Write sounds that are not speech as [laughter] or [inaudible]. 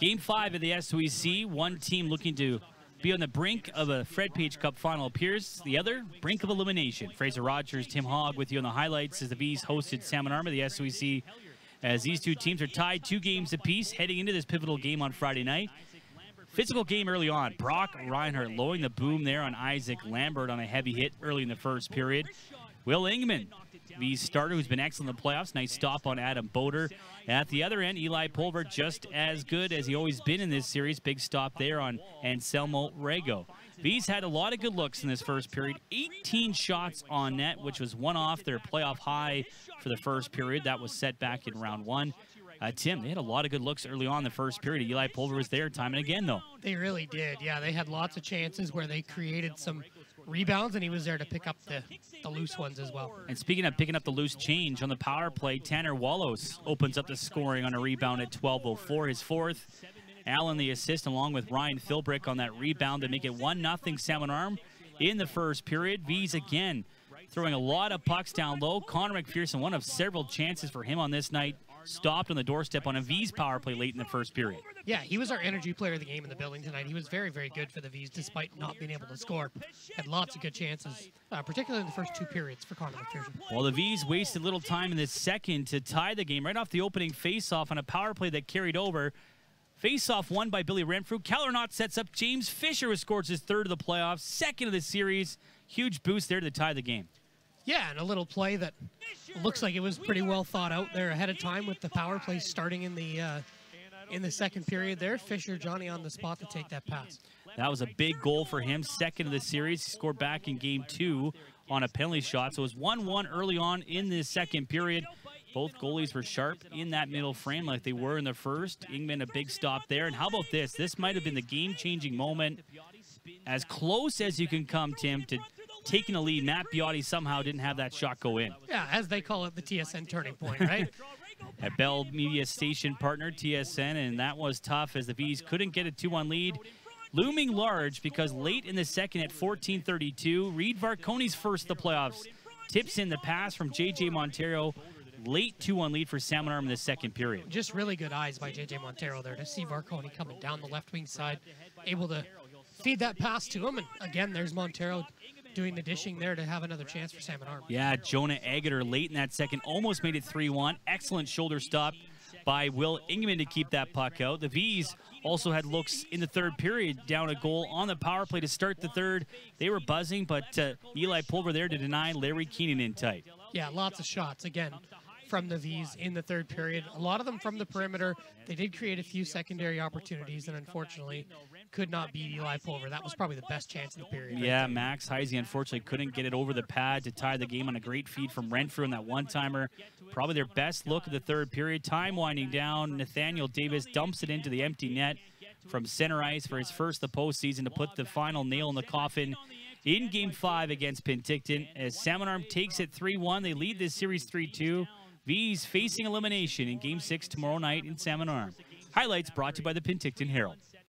Game five of the SOEC. One team looking to be on the brink of a Fred Page Cup final appears. The other, brink of elimination. Fraser Rogers, Tim Hogg with you on the highlights as the Vees hosted Salmon Arm of the SOEC as these two teams are tied two games apiece heading into this pivotal game on Friday night. Physical game early on. Brock Reinhardt lowering the boom there on Isaac Lambert on a heavy hit early in the first period. Will Ingman, the starter who's been excellent in the playoffs. Nice stop on Adam Boder. At the other end, Eli Pulver just as good as he always been in this series. Big stop there on Anselmo Rego. Vees had a lot of good looks in this first period. 18 shots on net, which was one off their playoff high for the first period. That was set back in round one. Uh, Tim, they had a lot of good looks early on the first period. Eli Pulver was there time and again, though. They really did. Yeah, they had lots of chances where they created some rebounds, and he was there to pick up the, the loose ones as well. And speaking of picking up the loose change on the power play, Tanner Wallows opens up the scoring on a rebound at 12.04, his fourth. Allen the assist along with Ryan Philbrick on that rebound to make it 1-0 Salmon Arm in the first period. Vees again throwing a lot of pucks down low. Connor McPherson, one of several chances for him on this night, stopped on the doorstep on a Vees power play late in the first period. Yeah, he was our energy player of the game in the building tonight. He was very, very good for the Vees despite not being able to score. Had lots of good chances, uh, particularly in the first two periods for Connor McPherson. Well, the Vees wasted little time in the second to tie the game right off the opening faceoff on a power play that carried over. Face-off won by Billy Renfrew. Kellernaut sets up James Fisher, who scores his third of the playoffs, second of the series. Huge boost there to tie the game. Yeah, and a little play that looks like it was pretty well thought out there ahead of time with the power play starting in the uh, in the second period there. Fisher, Johnny on the spot to take that pass. That was a big goal for him, second of the series. He scored back in game two on a penalty shot. So it was 1-1 early on in the second period. Both goalies were sharp in that middle frame like they were in the first. Ingman a big stop there. And how about this? This might have been the game-changing moment. As close as you can come, Tim, to taking a lead. Matt Biotti somehow didn't have that shot go in. Yeah, as they call it, the TSN turning point, right? [laughs] At Bell Media Station partner, TSN, and that was tough as the Vees couldn't get a 2-1 lead. Looming large because late in the second at 14.32, Reed Varconi's first the playoffs. Tips in the pass from J.J. Montero. Late 2-1 lead for Salmon Arm in the second period. Just really good eyes by J.J. Montero there to see Varconi coming down the left wing side, able to feed that pass to him. And again, there's Montero doing the dishing there to have another chance for Salmon Arm. Yeah, Jonah Agater late in that second almost made it 3-1. Excellent shoulder stop by Will Ingman to keep that puck out. The Vees also had looks in the third period down a goal on the power play to start the third. They were buzzing, but uh, Eli Pulver there to deny Larry Keenan in tight. Yeah, lots of shots. Again, from the Vees in the third period. A lot of them from the perimeter. They did create a few secondary opportunities, and unfortunately, could not beat Eli Pulver. That was probably the best chance in the period. Yeah, Max Heisey unfortunately couldn't get it over the pad to tie the game on a great feed from Renfrew in that one-timer. Probably their best look of the third period. Time winding down. Nathaniel Davis dumps it into the empty net from center ice for his first the postseason to put the final nail in the coffin in Game 5 against Penticton. As Salmon Arm takes it 3-1, they lead this series 3-2. Vees facing elimination in Game 6 tomorrow night in Salmon Arm. Highlights brought to you by the Penticton Herald.